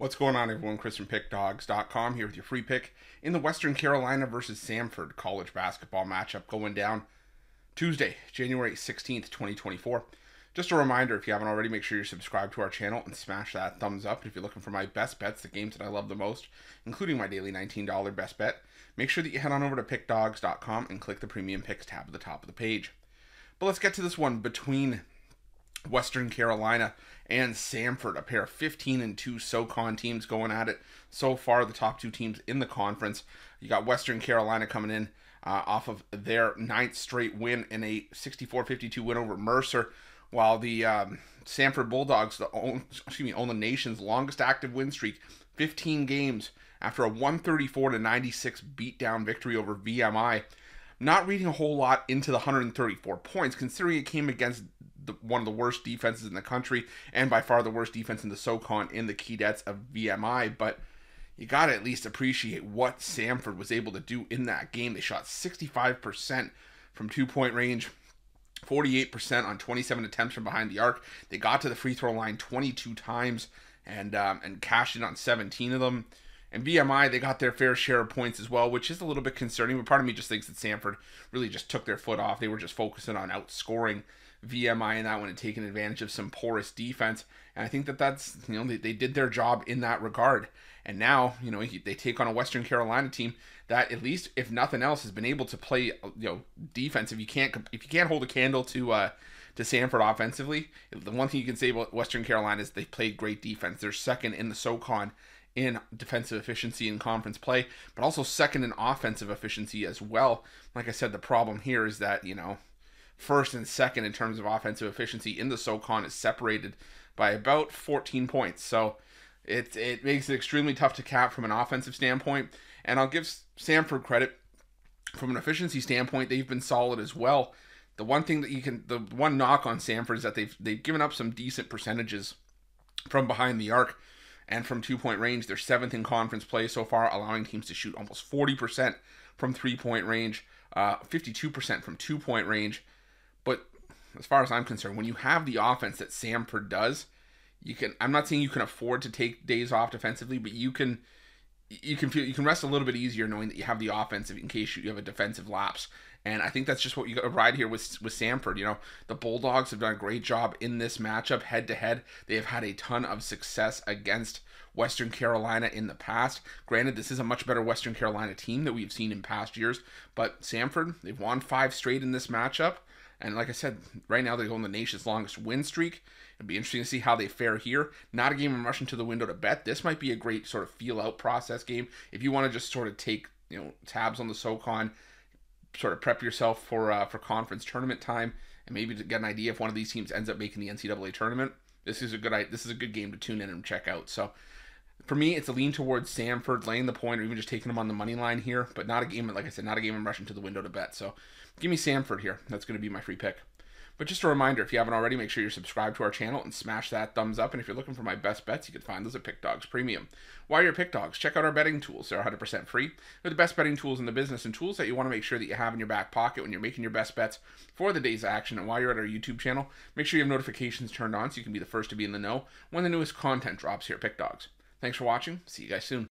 What's going on, everyone? Chris from PickDawgz.com here with your free pick in the Western Carolina versus Samford college basketball matchup going down Tuesday, January 16th, 2024. Just a reminder, if you haven't already, make sure you're subscribed to our channel and smash that thumbs up. If you're looking for my best bets, the games that I love the most, including my daily $19 best bet, make sure that you head on over to PickDawgz.com and click the Premium Picks tab at the top of the page. But let's get to this one between Western Carolina and Samford, a pair of 15 and 2 SoCon teams going at it. So far, the top two teams in the conference. You got Western Carolina coming in uh, off of their ninth straight win in a 64 52 win over Mercer, while the um, Samford Bulldogs the own, excuse me, own the nation's longest active win streak, 15 games after a 134 to 96 beatdown victory over VMI. Not reading a whole lot into the 134 points, considering it came against the, one of the worst defenses in the country and by far the worst defense in the SoCon in the Keydets of VMI. But you got to at least appreciate what Samford was able to do in that game. They shot 65% from two point range. 48% on 27 attempts from behind the arc. They got to the free throw line 22 times and um, and cashed in on 17 of them. And VMI, they got their fair share of points as well, which is a little bit concerning. But part of me just thinks that Samford really just took their foot off. They were just focusing on outscoring VMI in that one and taking advantage of some porous defense. And I think that that's, you know, they, they did their job in that regard. And now, you know, they take on a Western Carolina team that at least, if nothing else, has been able to play, you know, defense. If you can't, if you can't hold a candle to, uh, to Samford offensively, the one thing you can say about Western Carolina is they played great defense. They're second in the SoCon in defensive efficiency in conference play, but also second in offensive efficiency as well. Like I said, the problem here is that, you know, first and second in terms of offensive efficiency in the SoCon is separated by about 14 points. So it, it makes it extremely tough to cap from an offensive standpoint. And I'll give Samford credit from an efficiency standpoint, they've been solid as well. The one thing that you can, the one knock on Samford is that they've they've given up some decent percentages from behind the arc and from two point range. They're seventh in conference play so far, allowing teams to shoot almost 40% from three point range, uh, 52% from two point range. But as far as I'm concerned, when you have the offense that Samford does, you can. I'm not saying you can afford to take days off defensively, but you can. You can feel you can rest a little bit easier knowing that you have the offensive in case you have a defensive lapse. And I think that's just what you got to ride here with with Samford. You know, the Bulldogs have done a great job in this matchup head to head. They have had a ton of success against Western Carolina in the past. Granted, this is a much better Western Carolina team that we've seen in past years, but Samford, they've won five straight in this matchup. And like I said, right now they're going the nation's longest win streak. It'd be interesting to see how they fare here. Not a game I'm rushing to the window to bet. This might be a great sort of feel out process game. If you want to just sort of take, you know, tabs on the SoCon, sort of prep yourself for uh, for conference tournament time, and maybe to get an idea if one of these teams ends up making the NCAA tournament. This is a good this is a good game to tune in and check out. So for me, it's a lean towards Samford laying the point or even just taking them on the money line here, but not a game, like I said, not a game I'm rushing to the window to bet. So give me Samford here. That's going to be my free pick. But just a reminder, if you haven't already, make sure you're subscribed to our channel and smash that thumbs up. And if you're looking for my best bets, you can find those at Pick Dawgz Premium. While you're at Pick Dawgz, check out our betting tools. They're 100% free. They're the best betting tools in the business and tools that you want to make sure that you have in your back pocket when you're making your best bets for the day's action. And while you're at our YouTube channel, make sure you have notifications turned on so you can be the first to be in the know when the newest content drops here at Pick Dawgz. Thanks for watching. See you guys soon.